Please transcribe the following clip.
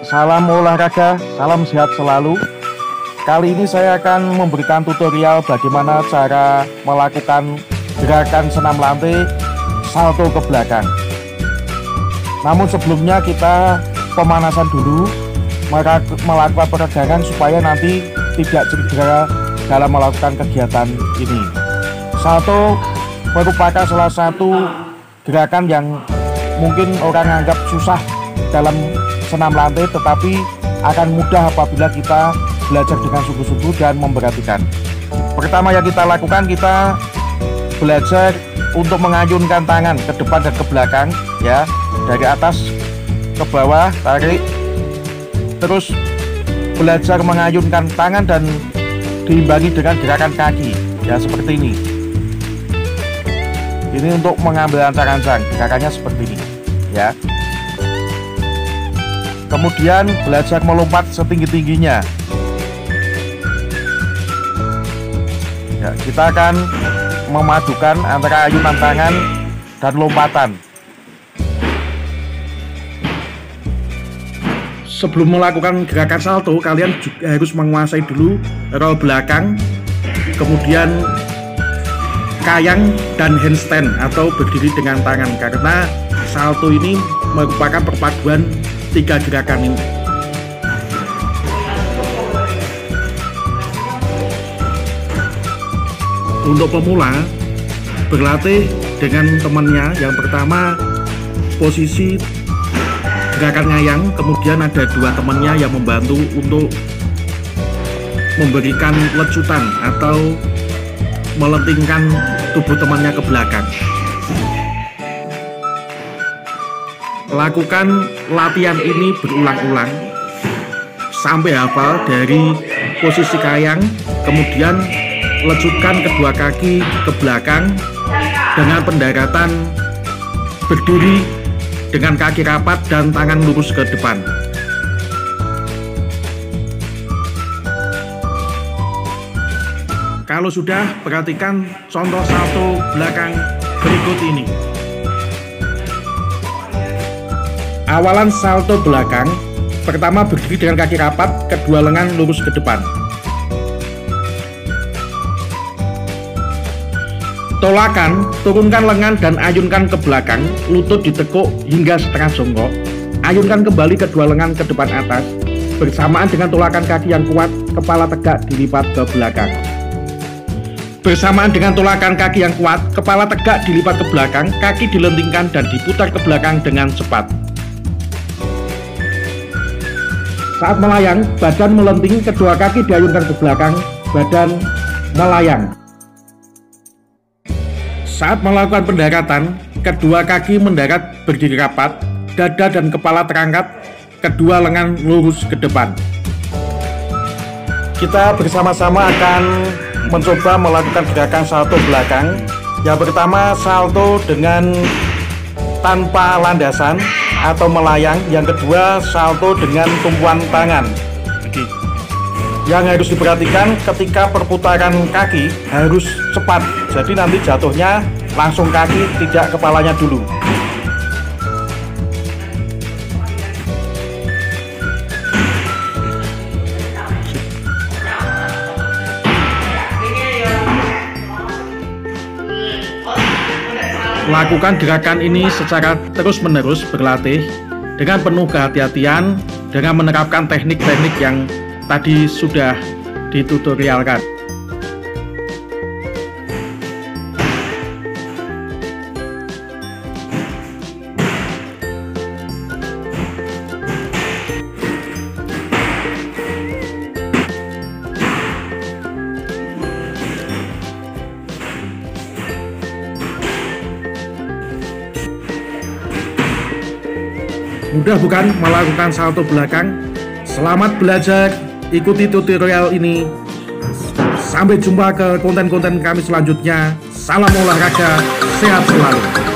Salam olahraga, salam sehat selalu. Kali ini saya akan memberikan tutorial bagaimana cara melakukan gerakan senam lantai salto ke belakang. Namun sebelumnya kita pemanasan dulu, melakukan peregangan supaya nanti tidak cedera dalam melakukan kegiatan ini. Salto merupakan salah satu gerakan yang mungkin orang anggap susah dalam senam lantai tetapi akan mudah apabila kita belajar dengan sungguh-sungguh dan memperhatikan. Pertama yang kita lakukan kita belajar untuk mengayunkan tangan ke depan dan ke belakang ya. Dari atas ke bawah tarik. Terus belajar mengayunkan tangan dan diimbangi dengan gerakan kaki ya seperti ini. Ini untuk mengambil ancang-ancang gerakannya seperti ini ya kemudian belajar melompat setinggi-tingginya. Ya, kita akan memadukan antara ayunan tangan dan lompatan. Sebelum melakukan gerakan salto kalian juga harus menguasai dulu roll belakang kemudian kayang dan handstand atau berdiri dengan tangan. Karena salto ini merupakan perpaduan tiga gerakan ini untuk pemula berlatih dengan temannya yang pertama posisi gerakan ngayang kemudian ada dua temannya yang membantu untuk memberikan lecutan atau melentingkan tubuh temannya ke belakang Lakukan latihan ini berulang-ulang sampai hafal dari posisi kayang, kemudian lecutkan kedua kaki ke belakang dengan pendaratan berdiri dengan kaki rapat dan tangan lurus ke depan. Kalau sudah, perhatikan contoh salto belakang berikut ini. Awalan salto belakang, pertama berdiri dengan kaki rapat, kedua lengan lurus ke depan. Tolakan, turunkan lengan dan ayunkan ke belakang, lutut ditekuk hingga setengah jongkok. Ayunkan kembali kedua lengan ke depan atas, bersamaan dengan tolakan kaki yang kuat, kepala tegak dilipat ke belakang. Bersamaan dengan tolakan kaki yang kuat, kepala tegak dilipat ke belakang, kaki dilentingkan dan diputar ke belakang dengan cepat. Saat melayang, badan melenting, kedua kaki diayunkan ke belakang, badan melayang. Saat melakukan pendaratan, kedua kaki mendarat berdiri rapat, dada dan kepala terangkat, kedua lengan lurus ke depan. Kita bersama-sama akan mencoba melakukan gerakan salto belakang. Yang pertama salto dengan tanpa landasan atau melayang. Yang kedua, salto dengan tumpuan tangan. Yang harus diperhatikan ketika perputaran kaki harus cepat. Jadi nanti jatuhnya langsung kaki, tidak kepalanya dulu. Lakukan gerakan ini secara terus-menerus berlatih dengan penuh kehati-hatian dengan menerapkan teknik-teknik yang tadi sudah ditutorialkan. Mudah bukan melakukan salto belakang? Selamat belajar, ikuti tutorial ini. Sampai jumpa ke konten-konten kami selanjutnya. Salam olahraga, sehat selalu.